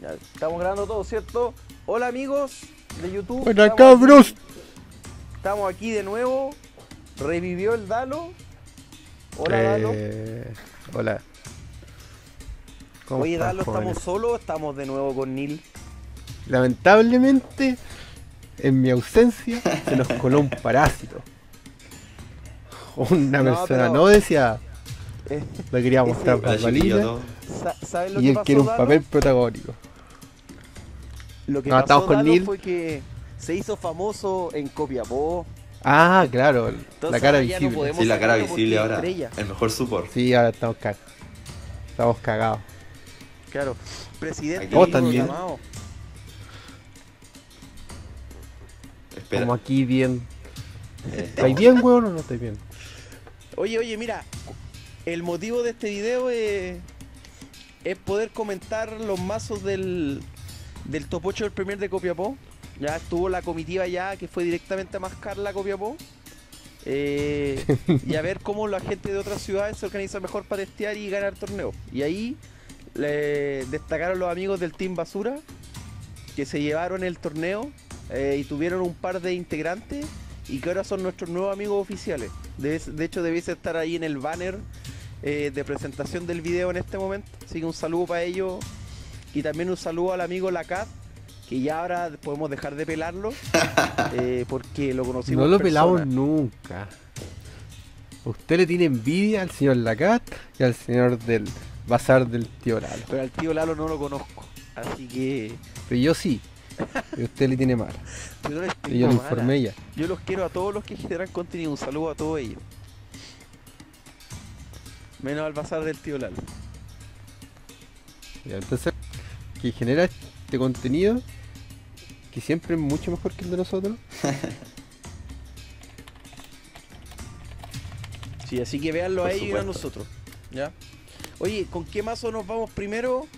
Ya, estamos grabando todo, ¿cierto? Hola amigos de YouTube. Buena Estamos cabros. Estamos aquí de nuevo. Revivió el Dalo. Hola Dalo. Eh, hola. ¿Cómo Oye Dalo, ¿estamos jóvenes? solos o estamos de nuevo con Neil? Lamentablemente, en mi ausencia, se nos coló un parásito. Una No, persona pero- no deseada. Eh, Le quería mostrar Hola, sa- ¿Sabes lo y que él pasó, quiere un Dalo? papel protagónico. Lo que No, pasó, estamos con Dalo, Neil. fue que se hizo famoso en Copiapó. Ah, claro, la cara no visible. podemos- Sí, la cara visible ahora. estrella. El mejor support. Sí, ahora estamos cagados. Estamos cagados. Claro. Presidente Aquí- ¿Vos también? Espera. Como aquí bien. Eh, ¿Estáis bien, weón, o no estáis bien? Oye, oye, mira, el motivo de este video es, es poder comentar los mazos del, del top 8 del Premier de Copiapó. Ya estuvo la comitiva ya que fue directamente a mascar la Copiapó. Eh, y a ver cómo la gente de otras ciudades se organiza mejor para testear y ganar torneos. Y ahí le destacaron los amigos del Team Basura que se llevaron el torneo eh, y tuvieron un par de integrantes y que ahora son nuestros nuevos amigos oficiales. De, hecho, debiese estar ahí en el banner eh, de presentación del video en este momento. Así que un saludo para ellos y también un saludo al amigo Lacat, que ya ahora podemos dejar de pelarlo eh, porque lo conocimos. No lo persona. pelamos nunca. Usted le tiene envidia al señor Lacat y al señor del bazar del tío Lalo. Pero al tío Lalo no lo conozco. Así que. Pero yo sí. Y usted le tiene mal. yo no les Y yo tengo le mala. informé ya. Yo los quiero a todos los que generan contenido. Un saludo a todos ellos. Menos al bazar del tío Lalo. Ya, Entonces, que genera este contenido que siempre es mucho mejor que el de nosotros. Sí, así que véanlo Por a ellos y a nosotros. ¿Ya? Oye, ¿con qué mazo nos vamos primero?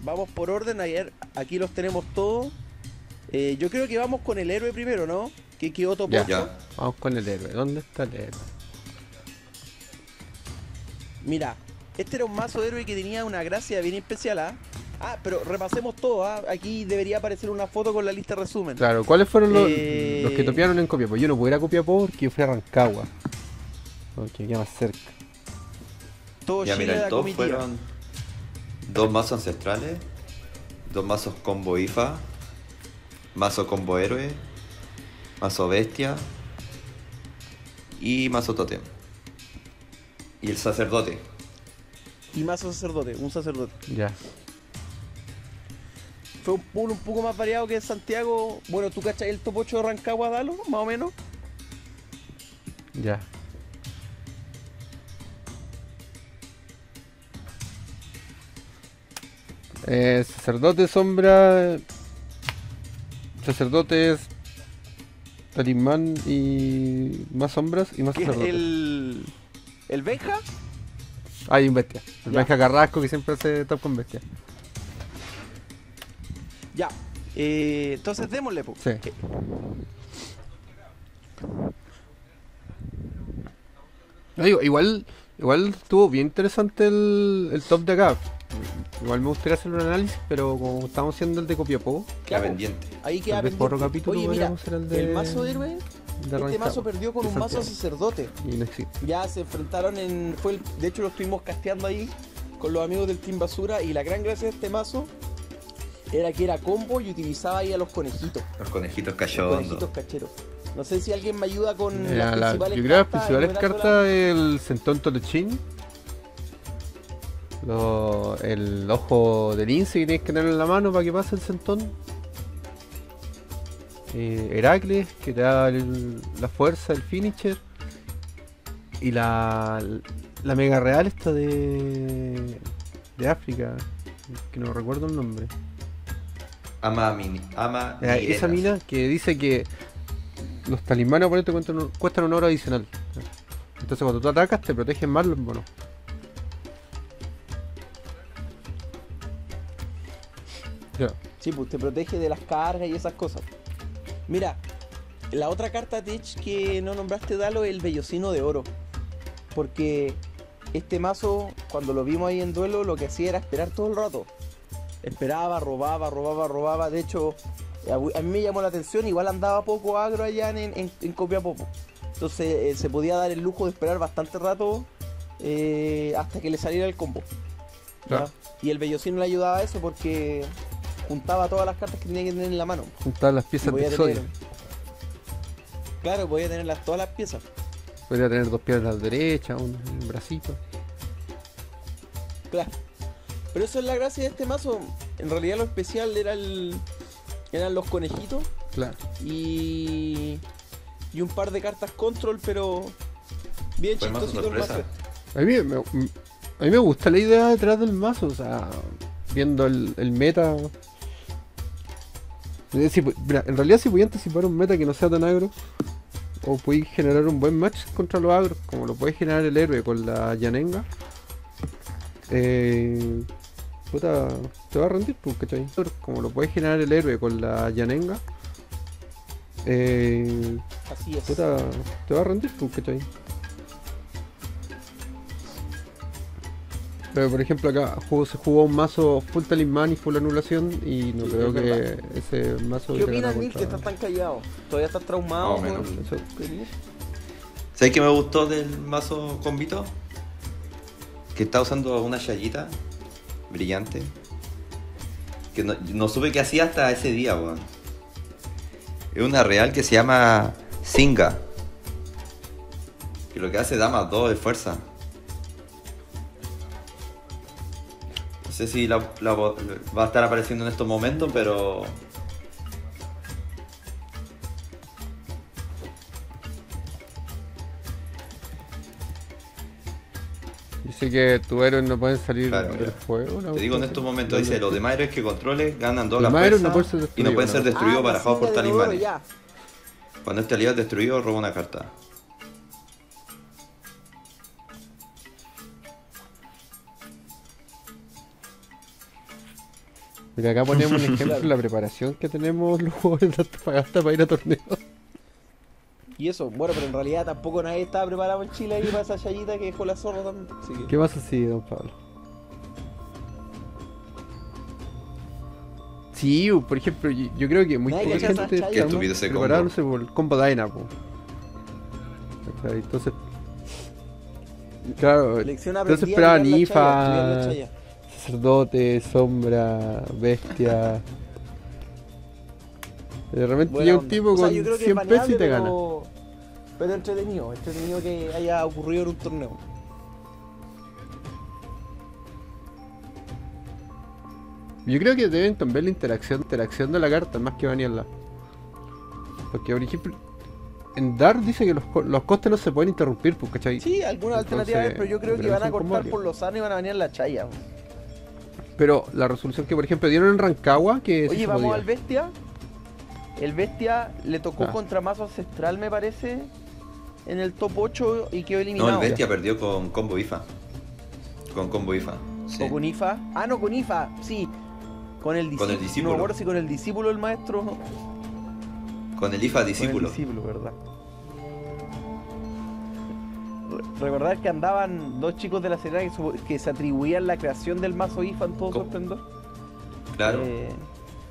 Vamos por orden, ayer aquí los tenemos todos. Eh, yo creo que vamos con el héroe primero, ¿no? Que quedó top Ya. 8. Ya. Vamos con el héroe. ¿Dónde está el héroe? Mira, este era un mazo de héroe que tenía una gracia bien especial, ¿ah? Ah, pero repasemos todo, ¿ah? Aquí debería aparecer una foto con la lista resumen. Claro, ¿cuáles fueron los, Eh. los que topearon en Copiapó? Yo no pude ir a Copiapó porque yo fui a Rancagua. Porque queda más cerca. Todo Ya mira, de el top comitiva. fueron dos mazos ancestrales, dos mazos combo IFA, mazo combo héroe, mazo bestia y mazo totem. Y el sacerdote. Y mazo sacerdote, un sacerdote. Ya. Fue un pool un poco más variado que en Santiago. Bueno, ¿tú cachai el top 8 de Rancagua, Dalo? Más o menos. Ya. Eh, sacerdote, sombra. Sacerdote es. Talismán y. Más sombras y más Que es sacerdote. el. El Benja. Ah, y un bestia. El Ya. Benja Carrasco que siempre hace top con bestia. Ya. Eh, entonces démosle, po. Sí. Eh, No, digo, igual, igual estuvo bien interesante el, el top de acá. Igual me gustaría hacer un análisis, pero como estamos haciendo el de Copiapó, Queda po. pendiente. Ahí queda pendiente. capítulo Oye, mira, el de- mazo héroe. de Este mazo perdió con un mazo sacerdote. Ya se enfrentaron en. Fue el- de hecho, lo estuvimos casteando ahí con los amigos del Team Basura. Y la gran gracia de este mazo era que era combo y utilizaba ahí a los conejitos. Los conejitos Los cachondos. conejitos cacheros. No sé si alguien me ayuda con Mira, las la- principales yo creo que las cartas, principales cartas es el Centón Tolochín, lo- el ojo del lince que tienes que tener en la mano para que pase el Centón, eh, Heracles que te da el- la fuerza, el finisher, y la, la mega real esta de, de África, que no recuerdo el nombre. Ama, mini, ama Ya, esa mina que dice que los talismanes oponentes cuestan un, cuestan un oro adicional. Entonces cuando tú atacas te protegen más los monos. Sí, pues te protege de las cargas y esas cosas. Mira, la otra carta Tech que no nombraste, Dalo, es el Bellocino de Oro. Porque este mazo, cuando lo vimos ahí en duelo, lo que hacía era esperar todo el rato. Esperaba, robaba, robaba, robaba. De hecho, a, mí me llamó la atención, igual andaba poco agro allá en, en, en Copiapó. po. Entonces eh, se podía dar el lujo de esperar bastante rato eh, hasta que le saliera el combo. Claro. Y el Bellocino le ayudaba a eso porque juntaba todas las cartas que tenía que tener en la mano. Juntar las piezas de tener, claro, podía tener las, todas las piezas. Podría tener dos piernas a la derecha, un, un bracito. Claro. Pero eso es la gracia de este mazo. En realidad lo especial era el, eran los conejitos Claro. y, y un par de cartas control, pero bien chistosito el mazo. sorpresa. A mí, me, a mí me gusta la idea detrás del mazo, o sea, viendo el, el meta. Si pu- mira, en realidad, si pudiera anticipar un meta que no sea tan agro, o podéis generar un buen match contra los agros, como lo puede generar el héroe con la Yanenga, eh, puta, te va a rendir, pues, ¿cachai? Como lo puede generar el héroe con la Yanenga, eh, Así es. puta, te va a rendir, pues, ¿cachai? Pero por ejemplo acá jugó- se jugó un mazo full talismán y full anulación y no Sí, creo es que verdad. ese mazo ¿Qué opinas, Nil, que estás tan callado? ¿Todavía estás traumado? Con-. ¿Sabes qué me gustó del mazo con Vito? Que está usando una chayita brillante. Que no, no supe qué hacía hasta ese día, weón. Es una real que se llama Singa. Que lo que hace da más 2 de fuerza. No sé si la, la va a estar apareciendo en estos momentos, pero Dice que tu héroe no pueden salir Claro, del fuego. Te digo en estos momentos, dice, los demás héroes que controles ganan dos Los la demás héroes fuerza no pueden ser y no pueden ser ¿no? destruidos Ah, barajados por talismanes. ya. Cuando este aliado es destruido, roba una carta. Mira, acá ponemos un ejemplo de la preparación que tenemos los jugadores de Antofagasta para ir a torneos. Y eso, bueno, pero en realidad tampoco nadie estaba preparado en Chile ahí para esa chayita que dejó la zorra también. Así que- ¿Qué pasa así, don Pablo? Sí, por ejemplo, yo, yo creo que muy poca gente está no sé, por el combo Dyna, po. Entonces, claro, Lección entonces aprendida esperaba a mirar la Nifa, chaya, estudiar la chaya. sacerdote, sombra, bestia. De repente llega un tipo O sea, con yo creo que 100 es pesos y te gana. pero... Pero entretenido, entretenido que haya ocurrido en un torneo. Yo creo que deben cambiar la interacción, interacción de la carta más que banearla. Porque, por ejemplo, en Dark dice que los, los costes no se pueden interrumpir, pues, ¿cachai? Sí, alguna Entonces, alternativa hay, pero yo creo que van a cortar por lo sano y van a venir la chaya. Pero la resolución que, por ejemplo, dieron en Rancagua, que Oye, vamos podía. al bestia. El bestia le tocó Ah. contra mazo ancestral, me parece, en el top 8 y quedó No, eliminado. el bestia perdió con combo IFA. Con combo IFA. Sí. O con IFA. Ah, no, con IFA, sí. Con el, Con el discípulo. No discípulo. acuerdo si con el discípulo del maestro. Con el IFA Con discípulo. el discípulo, ¿verdad? Re- Recordar que andaban dos chicos de la Serena que, se atribuían la creación del mazo IFA en todo esplendor. Claro. Eh,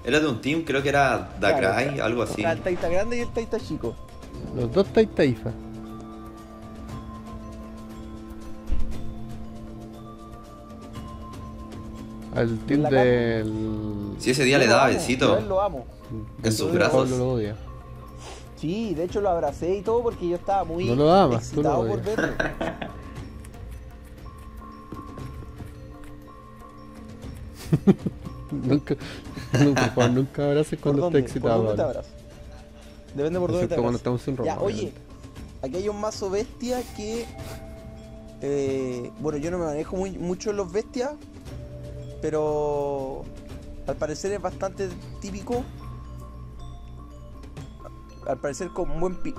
Era de un team, creo que era Dakrai, claro, algo así. El Taita grande y el Taita chico. Los dos Taitaifa. Al team del. Si ese día le Yo daba amo, besito. yo lo amo. En sus Pablo brazos. lo odia. Sí, de hecho lo abracé y todo porque yo estaba muy No lo amas, tú lo por verlo. nunca, no, por favor, nunca abraces ¿Por cuando estés ¿Por excitado. dónde te abrazas? Depende por dónde te cuando estamos en. Ya, oye, aquí hay un mazo bestia que. eh, bueno, yo no me manejo muy, mucho en los bestias, pero al parecer es bastante típico. Al parecer con buen pick.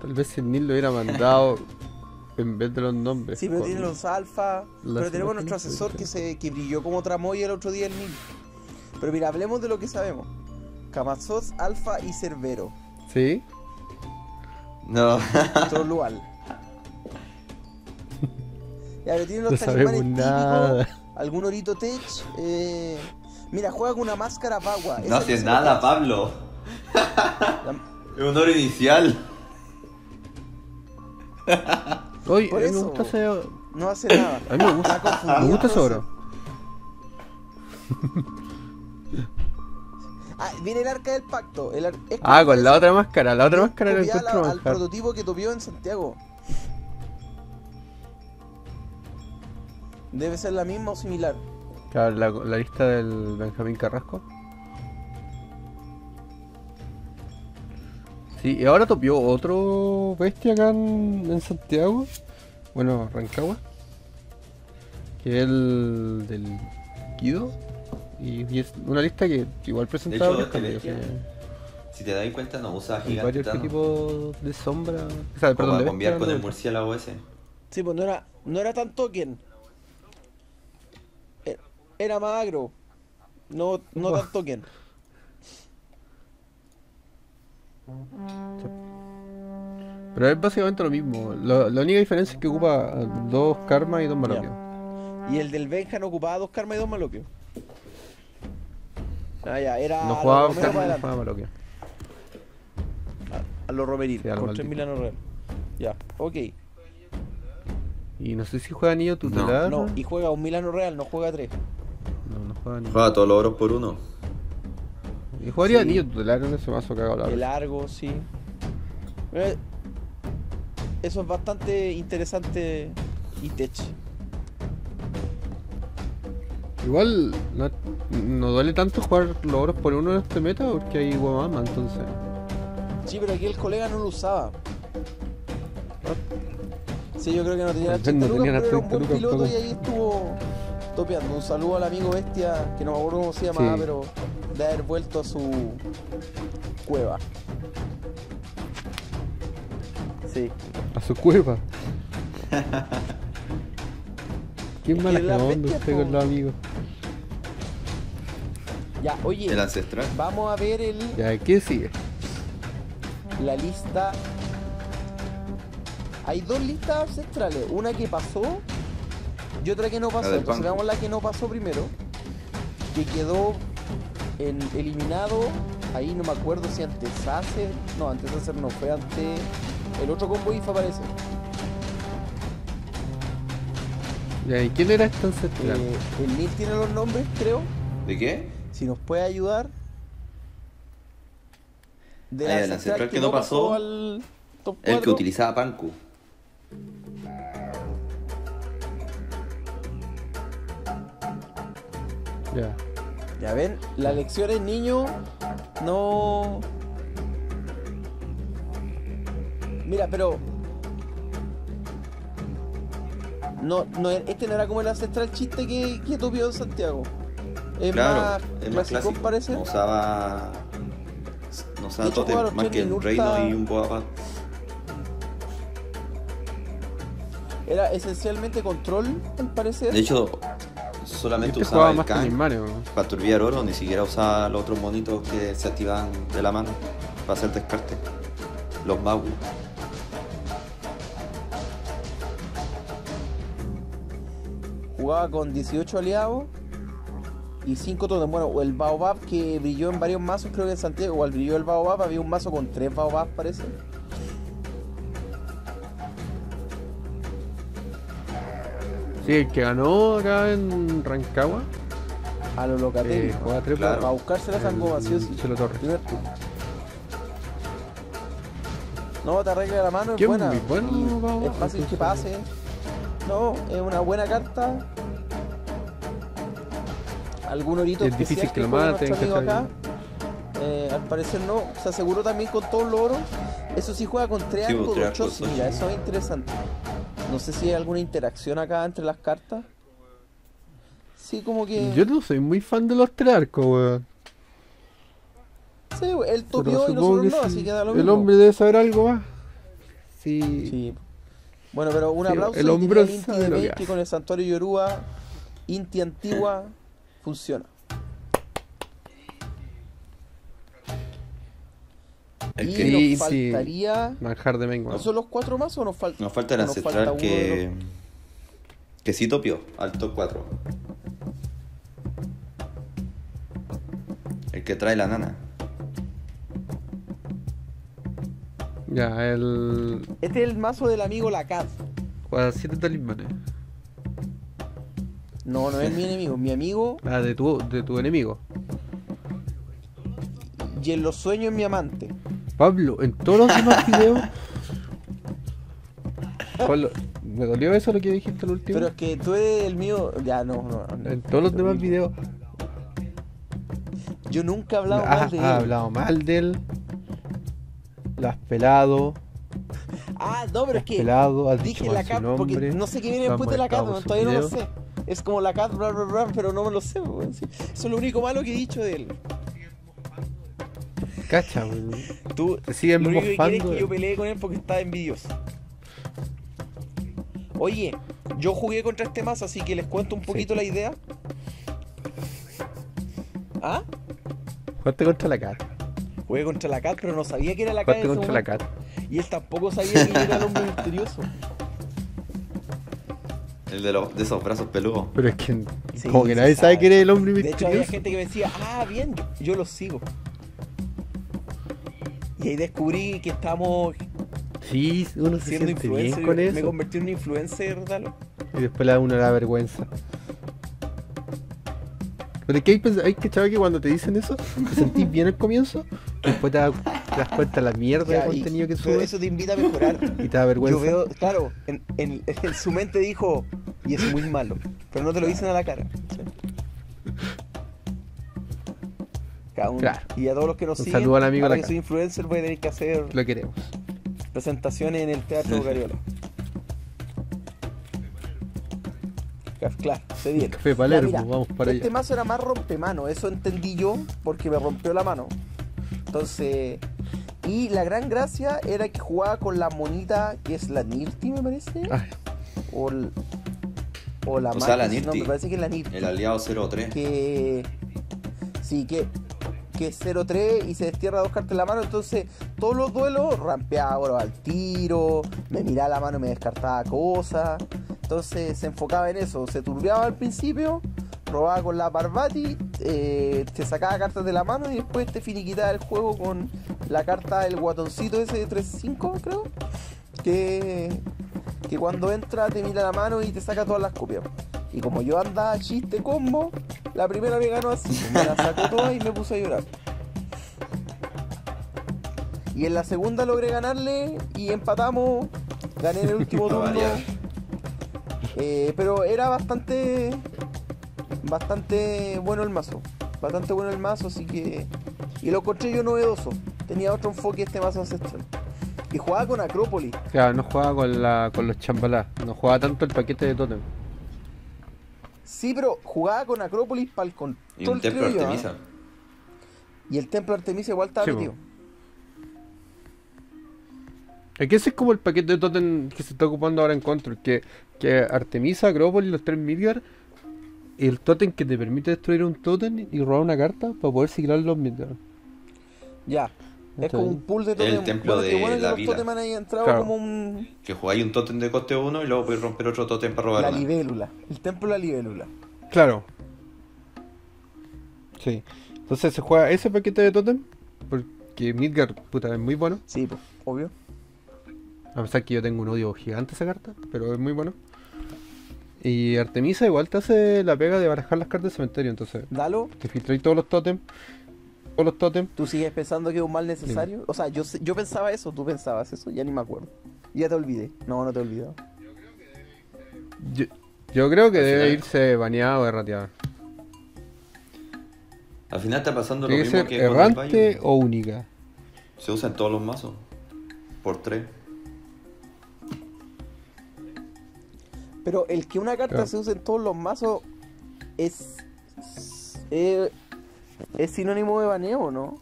Tal vez el Nil lo hubiera mandado en vez de los nombres. Sí, pero tiene los alfa. Pero tenemos nuestro asesor que se que brilló como tramoya el otro día el mil. Pero mira, hablemos de lo que sabemos. Camazos, Alfa y Cerbero. Sí, No. Trollual. Ya, pero tiene no los sabemos talismanes nada. típicos. algún orito tech. eh, mira, juega con una máscara pagua. No haces nada, Pablo. Es un oro inicial. Mí me gusta ese. No hace nada. A mí me gusta. Me gusta ese oro. Ah, viene el arca del pacto. El ar- es Ah, con la otra máscara. La otra máscara la encuentro la- al prototipo que topió en Santiago. Debe ser la misma o similar. Claro, la, la lista del Benjamín Carrasco. Sí, y ahora topió otro bestia acá en, en Santiago. Bueno, Rancagua. Que es el del Guido. Y, y es una lista que igual presentaba hecho, este cambios, bestia sí. Si te das cuenta, no usa gigante varios tipos de sombra. O sea, como perdón, para cambiar bestia, con el no- murciélago ese. Sí, pues no era, no era tan token. E- Era más agro. No, no tan token. Pero es básicamente lo mismo. Lo- la única diferencia es que ocupa dos karmas y dos maloquios. Y el del Benja no ocupaba dos karma y dos maloquios. Ah, ya, era No jugaba karma, para no jugaba maloquio. A, a lo Romeril, Sí, a lo por maldito. 3 Milano Real. Ya, ok. Y no sé si juega anillo tutelar. No, y juega un Milano Real, no juega 3. No, no juega anillo. Juega todos los oros por uno. Y jugaría Sí. anillo tutelar en ese mazo cagado la De largo, sí. Eh, Eso es bastante interesante y tech. Igual no, no duele tanto jugar los oros por uno en este meta porque hay guamama, entonces. Sí, pero aquí el colega no lo usaba. Sí, yo creo que no tenía 30 no lucas, tenía las pero era un 30 buen lucas piloto y ahí estuvo topeando. Un saludo al amigo Bestia, que no me acuerdo cómo se llamaba, Sí. pero de haber vuelto a su cueva. Sí. A su cueva. Qué Es que mala las onda usted con los amigos. Ya, oye, El ancestral. vamos a ver el, Ya, ¿qué sigue? la lista. Hay dos listas ancestrales, una que pasó y otra que no pasó. Entonces veamos la que no pasó primero, que quedó en, eliminado. Ahí no me acuerdo si antes hace, no, antes hacer no fue antes el otro combo IFA parece. Ya, ¿y quién era este ancestral? Eh, el Nil tiene los nombres, creo. ¿De qué? Si nos puede ayudar. De Ah, ya, el ancestral que no pasó, al top El que 4. utilizaba Panku. Ya. Ya ven, la lección es niño, no. Mira, pero. No, no, este no era como el ancestral chiste que, que Santiago. Es Claro, más es más clásico, clásico. parece. No usaba. No usaba hecho, totem, más que el minutos. reino y un boaba. Era esencialmente control, al parecer. De hecho, solamente Este usaba el can Mario. para turbiar oro, ni siquiera usaba los otros monitos que se activaban de la mano para hacer descarte. Los Magu. Jugaba con 18 aliados y 5 totems. Bueno, o el Baobab que brilló en varios mazos, creo que en Santiago, o al brilló el Baobab, había un mazo con 3 Baobab, parece. Sí, el que ganó acá en Rancagua. A lo Eh, Locatelli. juega tres Claro. Para buscarse la el Sangoma, sí o sí. Torres. Primer turno. No, te arregla la mano, es buena. muy bueno, es fácil que pase. No, es una buena carta. Algún orito Es difícil que lo juega maten, acá. Eh, al parecer no, se aseguró también con todos los oros. Eso sí juega con tres Sí, con sí, de mira, eso es interesante. No sé si hay alguna interacción acá entre las cartas. Sí, como que. Yo no soy muy fan de los tres arcos, weón. Sí, él topió y nosotros no, sí. así que da lo El mismo. hombre debe saber algo más. Sí. Sí. Bueno, pero un Sí, aplauso el tiene el Inti de que con el Santuario Yorúa, Inti Antigua, funciona. y que... nos sí, faltaría. Manjar son los cuatro más o nos falta? Nos falta el ancestral que. Que sí topió al top 4. El que trae la nana. Ya, el. Este es el mazo del amigo Lacat. Juega 7 talismanes. No, no es mi enemigo, mi amigo. Ah, de tu, de tu enemigo. Y en los sueños es mi amante. Pablo, en todos los demás videos. Pablo, me dolió eso lo que dijiste al último. Pero es que tú eres el mío. Ya, no, no. no. En todos los demás videos. Yo nunca he hablado has, mal de él. has hablado mal de él. Lo has pelado. Ah, no, pero es que. pelado, has Dije dicho la cat porque no sé qué viene después de la cat, todavía no lo sé. Es como la cat, bla, bla, bla, pero no me lo sé. Eso es lo único malo que he dicho de él. Cacha, weón. Tú, Te siguen lo único que quieres es mofando. que yo pelee con él porque está envidioso. Oye, yo jugué contra este mazo, así que les cuento un poquito la idea. ¿Ah? Jugaste contra la cat. Jugué contra la cat, pero no sabía que era la cat. Jugaste contra la cat. Y él tampoco sabía que era el hombre misterioso. El de, los, de esos brazos peludos. Pero es que. Sí, como que nadie sabe sabe. que eres el hombre De hecho, había misterioso. gente que me decía, ah, bien, yo, yo lo sigo. Y ahí descubrí que estamos Sí, uno se siendo siente bien con Me eso. convertí en un influencer, Dalo. Y después le da uno la vergüenza. Pero es que hay, que saber que cuando te dicen eso, te sentís bien al comienzo, después te, da- te das cuenta la mierda de Ya, y- contenido que subes eso te invita a mejorar. y te da vergüenza. Yo veo, claro, en, en- en su mente dijo, y es muy malo, pero no te lo dicen a la cara. ¿sí? Cada uno. Claro. Y a todos los que nos Un siguen, saludo al amigo ahora de que soy influencer, voy a tener que hacer Lo queremos. presentaciones en el Teatro Cariola. Claro, se viene. Café Palermo, mira, vamos para este allá. mazo era más rompemano, eso entendí yo porque me rompió la mano. Entonces, y la gran gracia era que jugaba con la monita que es la Nirti, me parece. Ay, O, el- o la O sea, la Matis, No, Nirti. me parece que es la Nirti. El aliado 03. Que. Sí, que. Que es 0-3 y se destierra dos cartas en la mano. Entonces, todos los duelos rampeaba oro al tiro, me miraba la mano y me descartaba cosas. Entonces, se enfocaba en eso. Se turbeaba al principio, robaba con la Parvati, eh, te sacaba cartas de la mano y después te finiquitaba el juego con la carta del guatoncito ese de 3-5, creo. Que que cuando entra te mira la mano y te saca todas las copias. Y como yo andaba chiste combo, la primera me ganó así, me la sacó toda y me puse a llorar. Y en la segunda logré ganarle y empatamos, gané en el último turno. Eh, pero era bastante bastante bueno el mazo. Bastante bueno el mazo, así que. Y lo encontré yo novedoso. Tenía otro enfoque este mazo ancestral. Y jugaba con Acrópolis. claro, no jugaba con, la, con los chambalás. No jugaba tanto el paquete de Totem. Sí, pero jugaba con Acrópolis para el Y control, un templo creo yo, ¿ah? Artemisa. Y el templo Artemisa igual estaba Sí, metido. Es que ese es como el paquete de Totem que se está ocupando ahora en Control. Que, que Artemisa, Acrópolis, los tres Midgar. El Totem que te permite destruir un Totem y robar una carta para poder seguir los Midgar. Ya. Es como un pool de El totem. templo bueno, qué de bueno la los han entrado Claro. como un. Que jugáis un totem de coste 1 y luego podéis romper otro totem para robar La una. libélula. El templo de la libélula. Claro. Sí. Entonces se juega ese paquete de Totem. Porque Midgar, puta, es muy bueno. Sí, pues, obvio. A pesar que yo tengo un odio gigante a esa carta, pero es muy bueno. Y Artemisa igual te hace la pega de barajar las cartas del cementerio, entonces Dalo, te filtráis todos los totems. Todos los totems. ¿tú sigues pensando que es un mal necesario? O sea, yo, yo pensaba eso, tú pensabas eso, ya ni me acuerdo. Ya te olvidé. No, no te he olvidado. Yo, yo creo que debe irse baneado o errateado. Al final está pasando lo mismo ser que con el errante o única. Se usa en todos los mazos. Por 3. Pero el que una carta Claro. se use en todos los mazos es. Es, es sinónimo de baneo, ¿no?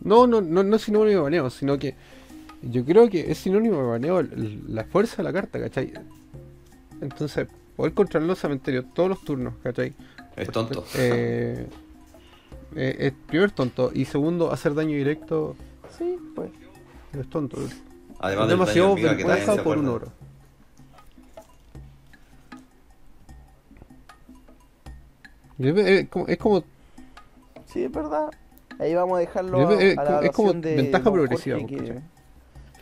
No, no, no, no es sinónimo de baneo, sino que yo creo que es sinónimo de baneo la fuerza de la carta, ¿cachai? Entonces, poder controlar los cementerios todos los turnos, ¿cachai? Es tonto. Eh, eh, es primer tonto y segundo hacer daño directo Sí, pues. es tonto. Además es del demasiado vergüenza por un oro. Es, es como, es como- Sí, es verdad. Ahí vamos a dejarlo a, Es- es a la como- es como de ventaja progresiva, Jorge, ¿cachai? que-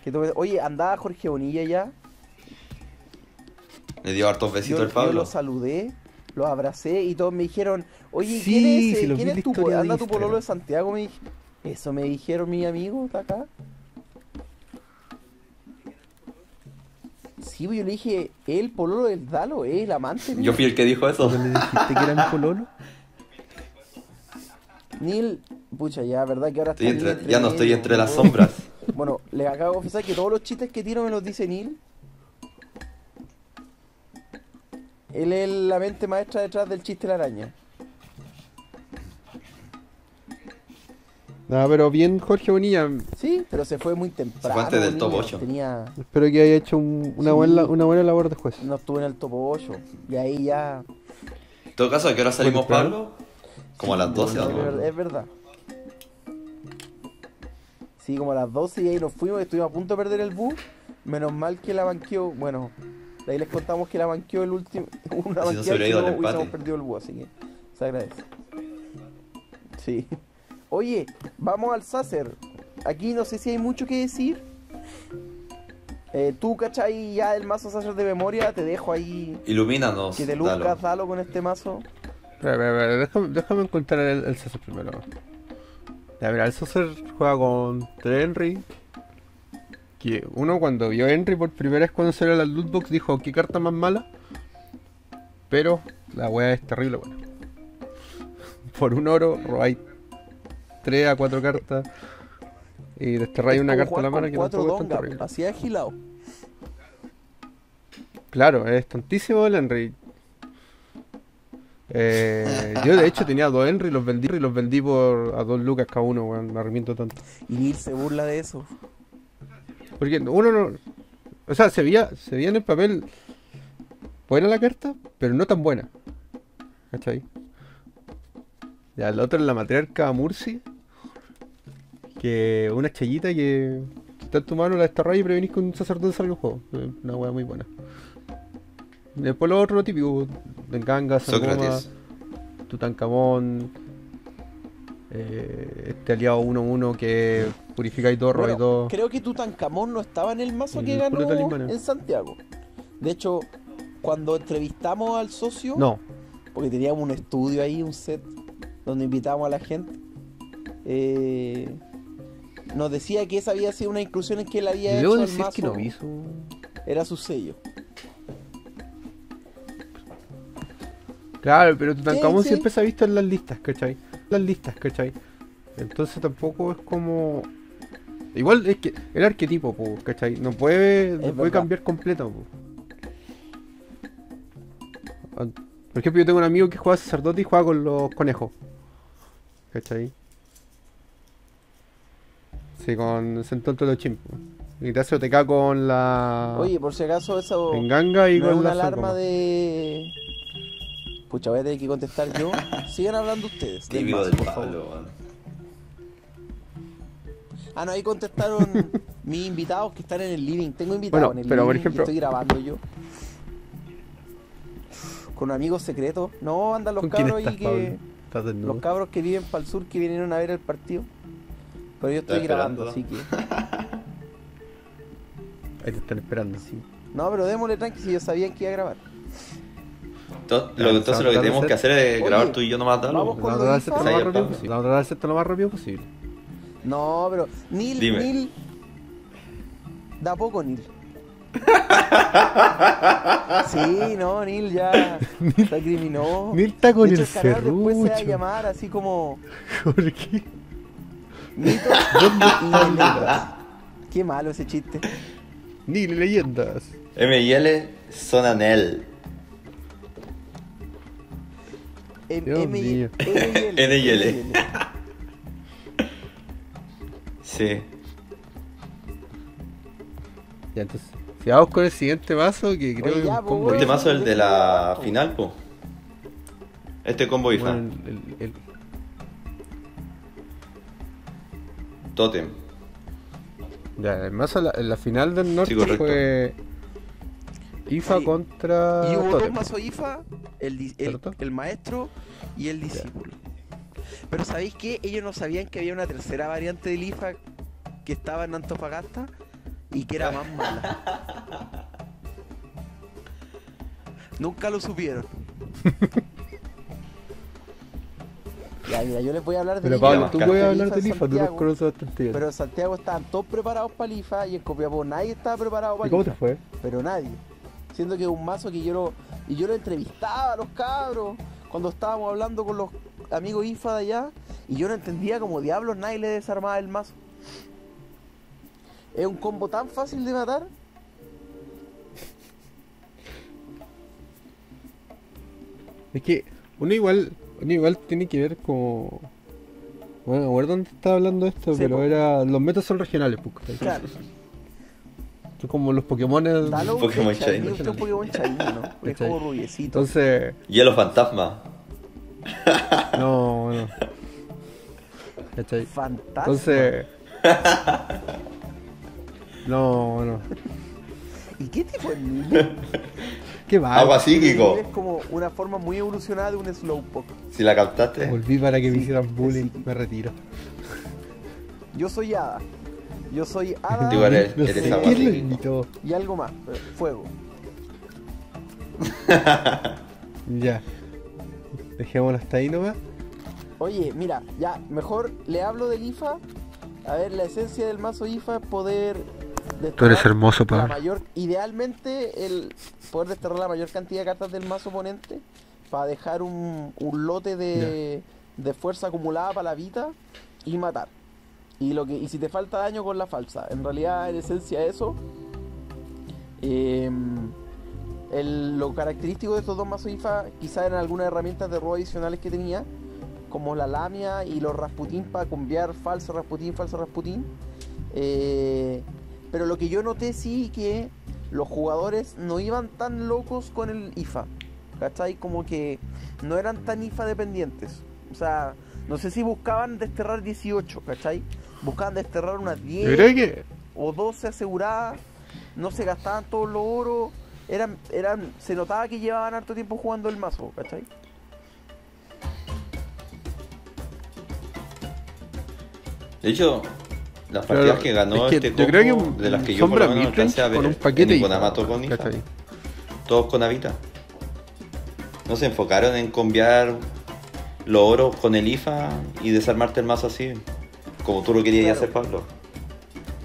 que tome- Oye, andaba Jorge Bonilla ya. Le dio hartos Yo, besitos al yo Pablo. lo saludé, lo abracé y todos me dijeron, oye, Sí, ¿quién es, sí, lo ¿Quién es tu, anda tu pololo de Santiago? Me dije, eso me dijeron mis amigos de acá. Sí, pues yo le dije, el pololo del Dalo, es el amante. Yo fui el que dijo eso. ¿no le dijiste que era mi pololo? Neil, pucha, ya, ¿verdad? Que ahora Estoy entre- ya no estoy entre las sombras. Bueno, les acabo de confesar que todos los chistes que tiro me los dice Neil. Él es la mente maestra detrás del chiste de la araña. No, pero bien Jorge Bonilla. Sí, pero se fue muy temprano. antes del top niño. 8. Tenía, Espero que haya hecho un- una, Sí. buena, una buena labor de juez. no estuvo en el top 8. Y ahí ya. En todo caso, ¿a qué hora salimos, Pablo? Como a las 12 es, no? verdad. Sí, como a las 12 y ahí nos fuimos, estuvimos a punto de perder el bus. Menos mal que la banqueó. Bueno, de ahí les contamos que la banqueó el último. Una Si no, se banqueada hubiera ido no al empate. perdido el bus, así que se agradece. Sí. Oye, vamos al Sacer. Aquí no sé si hay mucho que decir. Eh, tú, ¿cachai? Ya el mazo Sacer de memoria, te dejo ahí Ilumínanos. que te Dalo. luzcas, dalo con este mazo. Espera, espera, espera, déjame, déjame encontrar el, el César primero. Ya, mira, el César juega con Henry. Que uno cuando vio a Henry por primera vez cuando salió la lootbox dijo, ¿qué carta más mala? Pero la wea es terrible, bueno. Por un oro robáis 3 a 4 cartas y desterráis Es una carta a la mano que tampoco es tan terrible. Así agilado. Claro, es tontísimo el Henry. Eh, yo de hecho tenía dos Henry los vendí y los vendí por a dos lucas cada uno, weón, me arrepiento tanto. Y Neil se burla de eso. Porque uno no. O sea, se veía, se veía en el papel buena la carta, pero no tan buena. ¿Cachai? Ya, el otro es la matriarca Mursi. Que una chayita que está en tu mano, la desterras y prevenís que un sacerdote salga del juego. Una wea muy buena. Después lo otro, lo típico: Denganga, Sangoma, Sócrates. Tutankamón. eh, este aliado 1-1 que purifica y y Bueno, todo. creo que Tutankamón no estaba en el mazo que ganó en Santiago. De hecho, cuando entrevistamos al socio, No, porque teníamos un estudio ahí, un set, donde invitábamos a la gente, eh, nos decía que esa había sido una inclusión en que él había debo hecho decir mazo. que no su... Era su sello. Claro, pero Tutankamón sí. siempre se ha visto en las listas, ¿cachai? Las listas, ¿cachai? Entonces tampoco es como... Igual es que el arquetipo, po, ¿cachai? No puede, no puede cambiar completo. po. Por ejemplo, yo tengo un amigo que juega sacerdote y juega con los conejos. ¿Cachai? Sí, con Sentonto de Chimpo. Y te hace OTK con la... Oye, por si acaso eso en ganga y no es con una la alarma de... Pucha, voy a tener que contestar yo. Sigan hablando ustedes. del del por. Pablo, weón. Ah, no, ahí contestaron mis invitados que están en el living. Tengo invitados Bueno, en el pero, por living ejemplo- que estoy grabando yo. Con amigos secretos. No, andan los ¿Con quién cabros ahí que. Los cabros que viven para el sur que vinieron a ver el partido. Pero yo estoy grabando, así que. Ahí te están esperando. Sí. No, pero démosle tranqui si ellos sabían que iba a grabar. To- Ya, lo- Entonces lo que tenemos que hacer es Oye, grabar tú y yo nomás vamos con- Vamos a lo más rápido Pablo. posible. Vamos a tratar de hacer esto lo más rápido posible. No, pero. Nil, Dime. Nil. Da poco, Nil. sí, no, Nil ya se acriminó. Nil está con De hecho, el canal después se va a llamar así como ¿Por qué? Mito y leyendas. Qué malo ese chiste. Ni leyendas. M y L son anel. M, y L. Sí. Ya, entonces. Si vamos con el siguiente mazo, que creo Oye, que ya, es un pues, combo. weón. Este mazo es el de la final, po. Este combo Bueno, el- el- Totem. ya, la, en la final del norte Sí, fue. IFA contra Y hubo dos Totem. mazos IFA, el maestro y el discípulo. Pero ¿sabéis qué? Ellos no sabían que había una tercera variante del IFA que estaba en Antofagasta y que era más mala. Nunca lo supieron. ya, mira, yo les voy a hablar de Pero Pablo, tú puedes de hablar IFA del en IFA, tú los conoces bastante bien. Pero en Santiago estaban todos preparados para el IFA y en Copiapó nadie estaba preparado para ¿Y cómo te fue? pero nadie. Siendo que es un mazo que yo lo, y yo lo entrevistaba a los cabros cuando estábamos hablando con los amigos IFA de allá y yo no entendía como diablos nadie le desarmaba el mazo. Es un combo tan fácil de matar. Es que uno igual, uno igual tiene que ver como... Bueno, a ver dónde estaba hablando esto, Sí, pero po. era... Los metas son regionales, pues. Claro, Son como los Pokémon... Dalo Pokémon es shiny, es un Pokémon shiny, ¿no? Es como rubiecito. Entonces... Hielo fantasma. No, no. ¿Cachai? Fantástico. Entonces... No, no. ¿Y qué tipo de niño? Qué va. Agua psíquico. Es como una forma muy evolucionada de un Slowpoke. Si la captaste. Volví para que me hicieran bullying. sí. Me retiro. Yo soy Hada. Yo soy Hada Tú eres- No eres sé agua quién lo psíquico. invitó. y algo más. eh, Fuego. Ya. Dejémoslo hasta ahí nomás. Oye, mira, ya, mejor le hablo del IFA. A ver, la esencia del mazo IFA es poder. Desterrar hermoso, la mayor, idealmente, el poder desterrar la mayor cantidad de cartas del mazo oponente para dejar un, un lote de, de fuerza acumulada para la vida y matar. Y lo que y si te falta daño con la falsa. En realidad, en esencia, eso. em, el- lo característico de estos dos mazos IFA, quizás eran algunas herramientas de robo adicionales que tenía, como la Lamia y los Rasputín para cambiar falso Rasputín, falso Rasputín. Eh, pero lo que yo noté sí que los jugadores no iban tan locos con el IFA. ¿Cachai? Como que no eran tan IFA dependientes. O sea, no sé si buscaban desterrar 18, ¿cachai? Buscaban desterrar unas 10 Yo creo que. o 12 aseguradas, no se gastaban todos los oros, eran, eran, se notaba que llevaban harto tiempo jugando el mazo, ¿cachai? De hecho, las Claro, partidas que ganó es que este yo creo que de las que yo por lo menos alcancé a ver, con un paquete con IFA, ¿cachai? todos con Avita. No se enfocaron en cambiar los oros con el IFA y desarmarte el mazo así, como tú lo querías Claro. hacer, Pablo.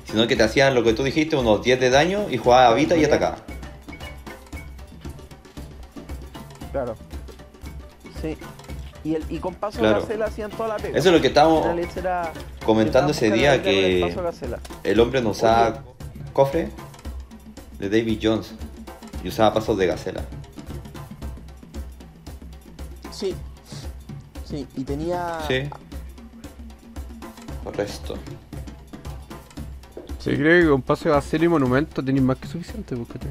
Sino que te hacían lo que tú dijiste, unos 10 de daño y jugabas Avita y atacaba. Claro. Sí. Y, el, y con paso Claro. de Gacela hacían toda la pega. Eso es lo que estábamos Era comentando ese día el que Gacela. el hombre no usaba cofre de David Jones y usaba pasos de gacela. Sí. Sí, y tenía. Sí. Correcto. Yo creo que con paso de acero y monumento tenéis más que suficiente, ¿cachai?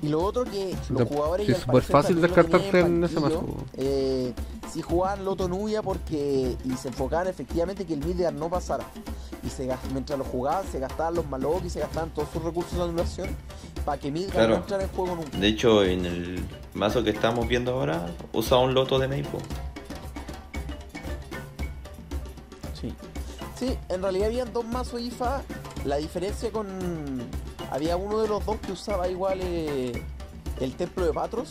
Y lo otro que los es jugadores. al súper fácil descartarte en ese mazo. Eh, si jugaban Loto Nubia porque. Y se enfocaban efectivamente que el Midgar no pasara. Y se mientras lo jugaban, se gastaban los Malok y se gastaban todos sus recursos de anulación para que Midgar Claro. no entrara en juego nunca. De hecho, en el mazo que estamos viendo ahora, usa un loto de Maple. Sí. Sí, en realidad habían dos mazos IFA. La diferencia con. Había uno de los dos que usaba igual eh, el templo de Patros.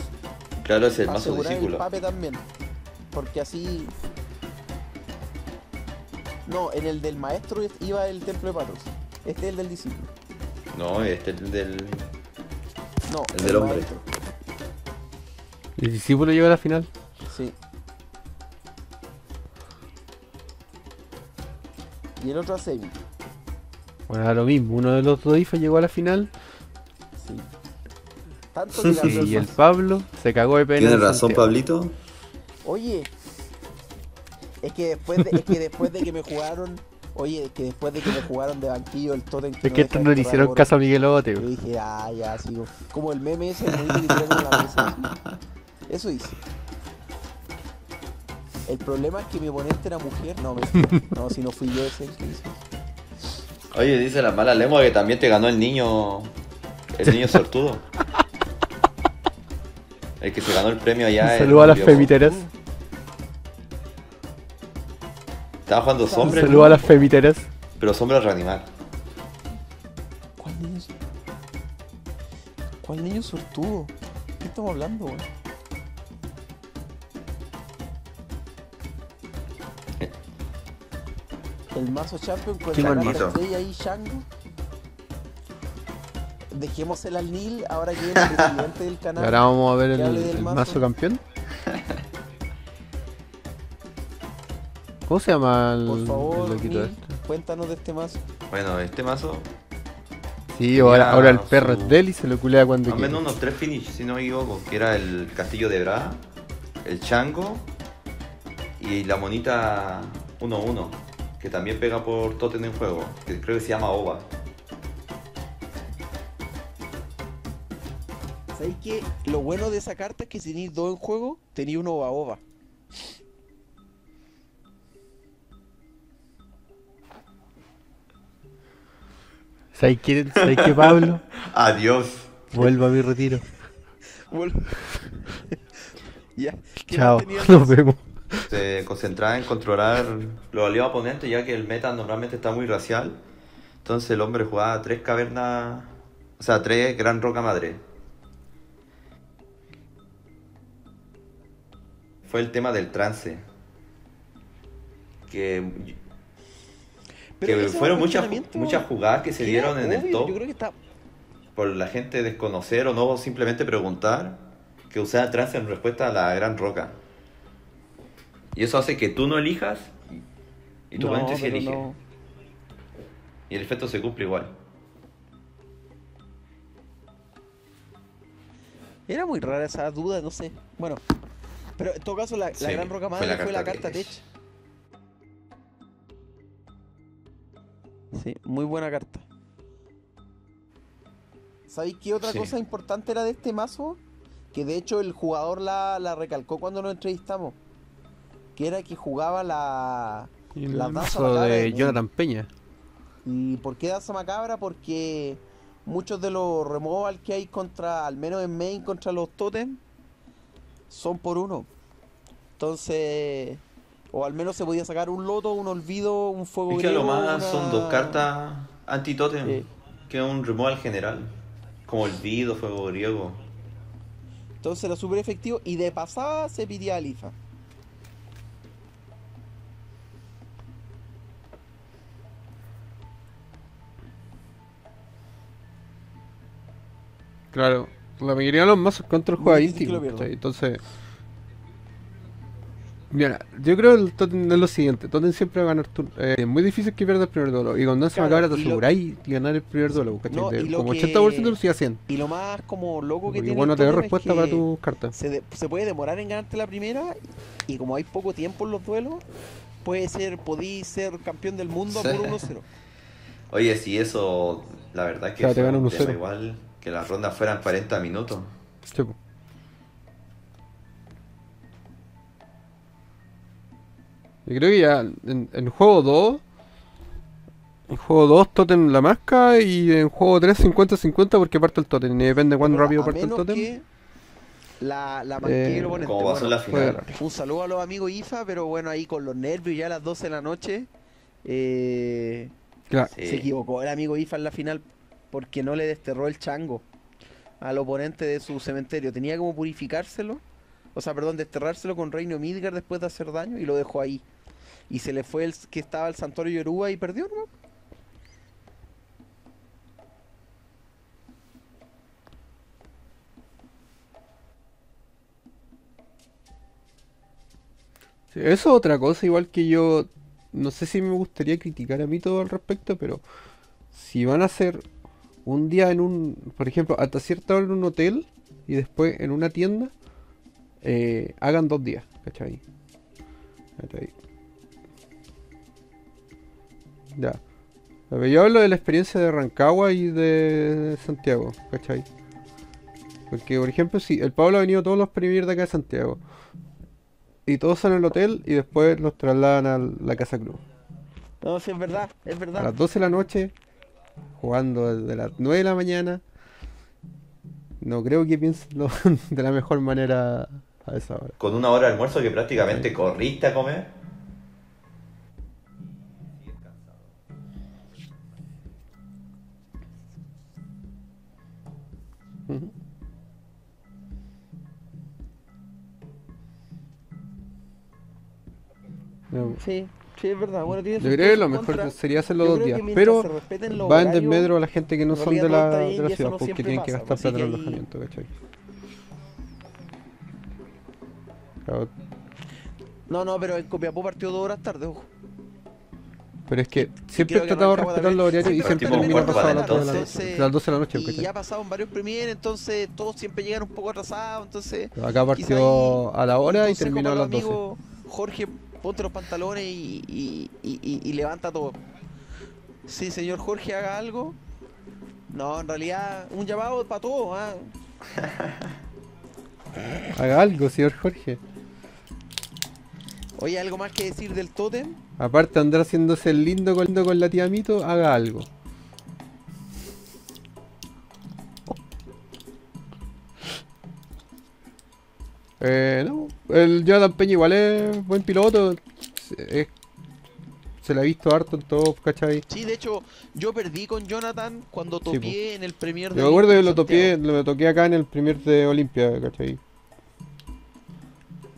Claro, es el para mazo asegurar el discípulo. pape también. Porque así. No, en el del maestro iba el templo de Patros. Este es el del discípulo. No, este es el del. No, El del hombre. maestro. El discípulo llegó a la final. Sí. Y el otro a Sebi. Bueno, era lo mismo. Uno de los dos IFA llegó a la final Sí. Tanto que cambió y el. Pablo se cagó de pena. Tienes en razón, Santiago. Pablito. Oye, es que después de, es que después de que me jugaron, oye, es que después de que me jugaron de banquillo el Totem Es que estos no le hicieron caso a Miguelote. Yo dije, ah, ya, sigo. Como el meme ese, el monito que la mesa. Eso hice. El problema es que mi oponente era mujer. No, mentira. no, si no fui yo ese el que hizo. Oye, dice la mala lengua que también te ganó el niño El niño sortudo. El que se ganó el premio allá. Un en saludo a las femiteras. Estaba jugando Un sombra, saludo a las femiteras. pero sombra reanimar. ¿Cuál niño? ¿Cuál niño sortudo? ¿Qué estamos hablando, weón? El mazo champion con ¿Quién la mazo? estrella ahí, Shango. Dejémosela al Nil ahora que es el presidente del canal. Ahora vamos a ver el, el mazo. mazo campeón. ¿Cómo se llama el, Por favor, el Nil, este? cuéntanos de este mazo. Bueno, este mazo, Sí, ahora, ahora el su- perro es de él y se lo culea cuando al menos unos tres finish, si no me equivoco, que era el castillo de Bra, el chango y la monita 1-1, que también pega por totem en juego, que creo que se llama Ova. ¿Sabéis que lo bueno de esa carta es que si tenéis dos en juego, tenéis uno ova ova? ¿Sabes qué, ¿Sabes qué, Pablo? Adiós. Vuelvo a mi retiro. Vuelvo. ya. ¿qué Chao, nos vemos. Se concentraba en controlar los aliados oponentes, ya que el meta normalmente está muy racial. Entonces el hombre jugaba tres cavernas, o sea, tres gran roca madre. Fue el tema del trance. Que, que fueron muchas, muchas jugadas que se dieron en el top Yo creo que está. por la gente desconocer o no simplemente preguntar que usaba trance en respuesta a la gran roca. Y eso hace que tú no elijas y, tu No, oponente sí elige. no. Y el efecto se cumple igual. Era muy rara esa duda, no sé. Bueno, pero en todo caso, la, la Sí, gran roca fue madre la fue la carta Tech. Tech. Sí, muy buena carta. ¿Sabéis qué otra Sí. cosa importante era de este mazo? Que de hecho el jugador la, la recalcó cuando lo entrevistamos. Que era que jugaba la. Y La el danza mazo macabra de. Jonathan Peña. ¿Y por qué danza macabra? Porque muchos de los removal que hay contra, al menos en main, contra los totem, son por uno. Entonces, o al menos se podía sacar un loto, un olvido, un fuego Es que a lo griego, más una- son dos cartas anti-totem, Sí. que es un removal general. Como olvido, fuego griego. Entonces era súper efectivo y de pasada se pidía a Claro, la mayoría de los mazos control juega que íntimo. Entonces. Mira, yo creo que el Totem es lo siguiente: Totem siempre va a ganar turno. Eh, es muy difícil que pierda el primer duelo. Y con Danza Claro, Macabra te aseguráis ganar el primer duelo. De- como que- 80% lo sigue haciendo. Y lo más como loco que Porque tiene bueno te da es respuesta para que tus cartas. se, de- se puede demorar en ganarte la primera y como hay poco tiempo en los duelos, puede ser, podí ser campeón del mundo Sí. por 1-0. Oye, si eso, la verdad que te fue gana un 1-0. tema igual que las rondas fueran 40 minutos. Sí. Yo creo que ya en, en juego 2, en juego 2 Totem la masca y en juego 3 50-50 porque parte el Totem. Y depende de cuán Pero rápido parte el Totem. que la, la Eh, Bueno, la final. Un saludo a los amigos IFA, pero bueno, ahí con los nervios ya a las 12 de la noche. eh, Claro. Sí. Se equivocó el amigo IFA en la final porque no le desterró el chango al oponente de su cementerio. Tenía como purificárselo, o sea, perdón, desterrárselo con Reino Midgar después de hacer daño y lo dejó ahí. Y se le fue el que estaba el Santuario Yoruba y perdió, ¿no? Eso es otra cosa, igual que yo no sé si me gustaría criticar a mí todo al respecto, pero si van a hacer un día en un, por ejemplo, hasta cierta hora en un hotel y después en una tienda, eh, hagan dos días, ¿cachai? ¿Cachai? Ya. Yo hablo de la experiencia de Rancagua y de Santiago, ¿cachai? Porque, por ejemplo, si el Pablo ha venido todos los premiers de acá de Santiago y todos en el hotel y después los trasladan a la Casa Cruz. No, sí, es verdad, es A verdad. las 12 de la noche, jugando desde las 9 de la mañana no creo que piensen de la mejor manera a esa hora. Con una hora de almuerzo que prácticamente corriste a comer. Sí, sí, es verdad. Bueno, tiene Yo creo que lo mejor sería hacerlo Yo dos días, pero va en desmedro a la gente que no son de la, de ciudad, no porque tienen que gastar plata en ahí- alojamiento, ¿cachai? Claro, No, no, pero en Copiapó partió dos horas tarde, ojo. Pero es que siempre he tratado de respetar los horarios y Siempre termina pasado las 12 de la noche. las 12 de la noche, Y ¿cachai? ya pasaron varios premier, entonces todos siempre llegan un poco atrasados, entonces... Acá partió ahí a la hora y terminó a las los 12. amigos, Jorge, ponte los pantalones y, y- y- y- y levanta todo. Sí, señor Jorge, haga algo. No, en realidad, un llamado para todos. ¿ah? Haga algo, señor Jorge. Oye, ¿algo más que decir del tótem? Aparte andar haciéndose el lindo con, con la tía Mito, haga algo. Eh, no, el Jonathan Peña igual es buen piloto. Se, es- se la ha visto harto en todo, ¿cachai? Sí, de hecho, yo perdí con Jonathan cuando Sí, po. topié en el premier de Yo me acuerdo que lo Santiago. lo toqué acá en el primer de Olimpia, ¿cachai?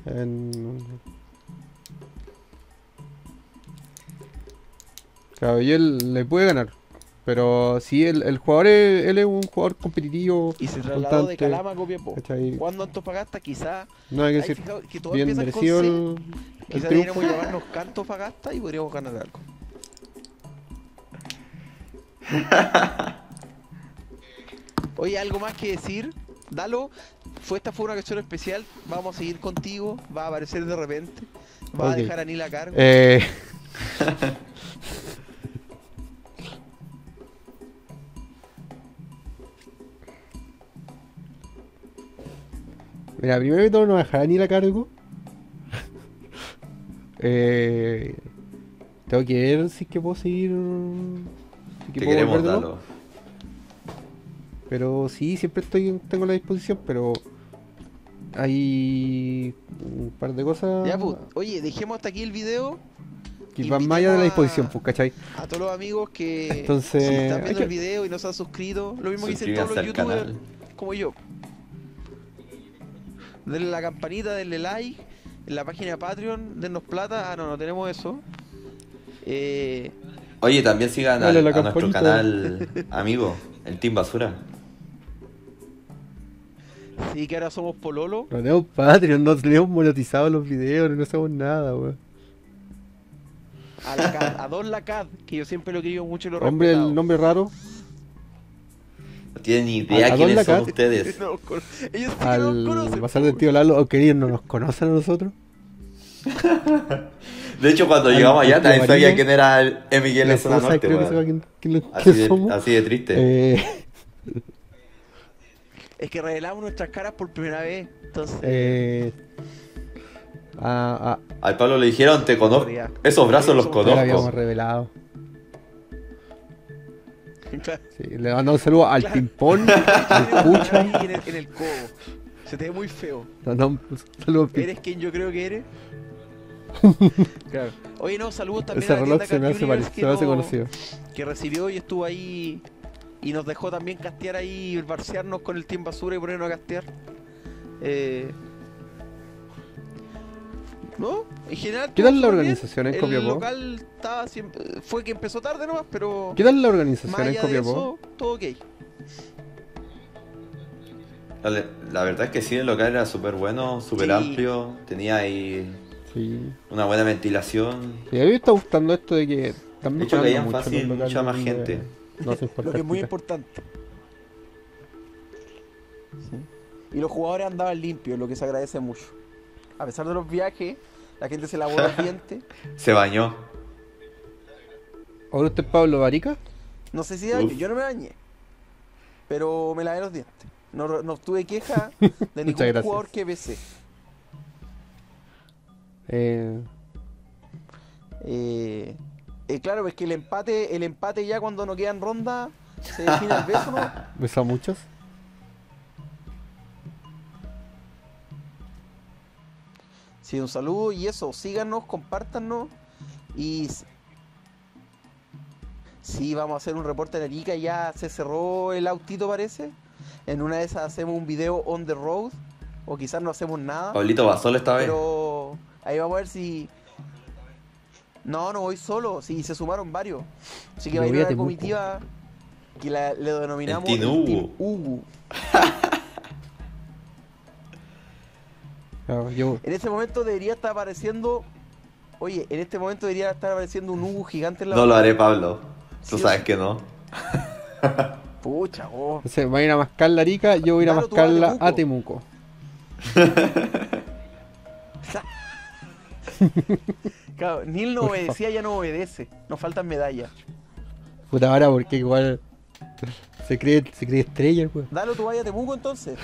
En... Claro, y él le puede ganar. Pero sí, el, el jugador es, él es un jugador competitivo. Y se trasladó de Calama a Copiapó. Cuando Antofagasta, quizá, No hay que decir, fijado que todo bien merecido el, el quizá triunfo. deberíamos llamarnos Cantofagasta y podríamos ganar algo. Oye, ¿algo más que decir? Dalo, fue, esta fue una canción especial, vamos a seguir contigo, va a aparecer de repente, va a dejar a Nila a cargo. Eh... Mira, primero que todo no dejará ni la cargo. eh, tengo que ver si es que puedo seguir. Si Te puedo queremos. Dalo. Pero sí, siempre estoy tengo la disposición, pero hay un par de cosas Ya, pues, oye, dejemos hasta aquí el video que van más allá de la disposición, pues, ¿cachai? a todos los amigos que Entonces, si están viendo que- el video y no se han suscrito, lo mismo que dicen todos los youtubers canal. como yo. Denle la campanita, denle like. En la página de Patreon, dennos plata. Ah, no, no tenemos eso. Eh, Oye, también sigan al- a nuestro canal amigo, el Team Basura. sí, que ahora somos Pololo. No tenemos Patreon, no tenemos monetizado los videos, no hacemos nada, weón. A, la CAD, a Don Lacad, que yo siempre lo he querido mucho y lo he Hombre, respetado. el nombre raro. No tienen ni idea ¿A- a quiénes son ustedes. No Ellos sí que no Al conocen. bazar del tío Lalo, o no nos conocen a nosotros. De hecho, cuando Al- llegamos allá al también sabía quién era el E. Miguel La en zona esposa norte, creo que weón. sabe quién, quién- Así de, somos. así de triste. Eh, Es que revelamos nuestras caras por primera vez. Entonces, eh, ah, ah, Al Pablo le dijeron, te conozco. Esos brazos los ya lo habíamos conozco. revelado. Claro. Sí, le mando un saludo al Claro. Pimpón, al Pucha. en el, en el codo. Se te ve muy feo. No, no, un saludo. ¿Eres quien yo creo que eres? claro. Oye, no, saludos también Ese a la reloj se me hace, Universe que se me hace conocido. que recibió y estuvo ahí y nos dejó también castear ahí, barcearnos con el team basura y ponernos a castear. Eh, ¿No? En general. ¿Qué tal la bien. organización en El Copiapó? local estaba siempre, fue que empezó tarde nomás, pero ¿Qué tal la más organización en Copiapó? eso, todo ok. La, la verdad es que sí, el local era súper bueno, súper Sí. amplio. Tenía ahí Sí. una buena ventilación. Sí, a mí me está gustando esto de que están De hecho, caían fácil mucha más gente. no Lo que es muy importante. Y los jugadores andaban limpios, lo que se agradece mucho. A pesar de los viajes, la gente se lavó los dientes. Se bañó. ¿Ahora usted es Pablo Barica? No sé si daño, yo no me bañé. Pero me lavé los dientes. No, no tuve queja de ningún jugador que besé. Eh, Eh, eh, claro, es que el empate, el empate ya cuando no quedan rondas, se define el beso, ¿no? ¿Besó a muchos? Sí, un saludo y eso, síganos, compártanos y... Sí, vamos a hacer un reporte en Arica, ya se cerró el autito parece. En una de esas hacemos un video on the road, o quizás no hacemos nada. Pablito va solo esta vez. Pero ahí vamos a ver si. No, no voy solo, sí, se sumaron varios. Así que va a ir una comitiva que la, le denominamos El Team. Claro, yo, En este momento debería estar apareciendo. Oye, en este momento debería estar apareciendo un Ugu gigante en la. No lo haré, Pablo. Tú Sí, sabes sí. que no. Pucha, vos. o sea, van a ir a mascar la Arica, yo voy a ir a Claro, mascarla a Temuco. Claro, Neil no obedecía, ya no obedece. Nos faltan medallas. Puta ahora porque igual se cree, se cree estrella el weón. Dalo, tú vaya a Temuco entonces.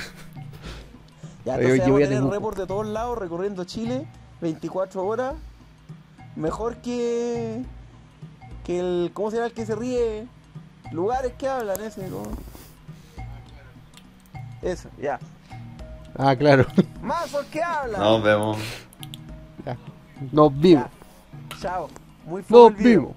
Ya, Yo- entonces yo vamos voy a tener Temuco. report de todos lados, recorriendo Chile, 24 horas. Mejor que. que el. ¿Cómo se llama el que se ríe? Lugares que hablan, ese, ¿cómo? Eso, ya. Ah, claro. Mazos que hablan. Nos vemos. Ya. Nos vimos. Ya. Chao. Muy fome Nos vimos.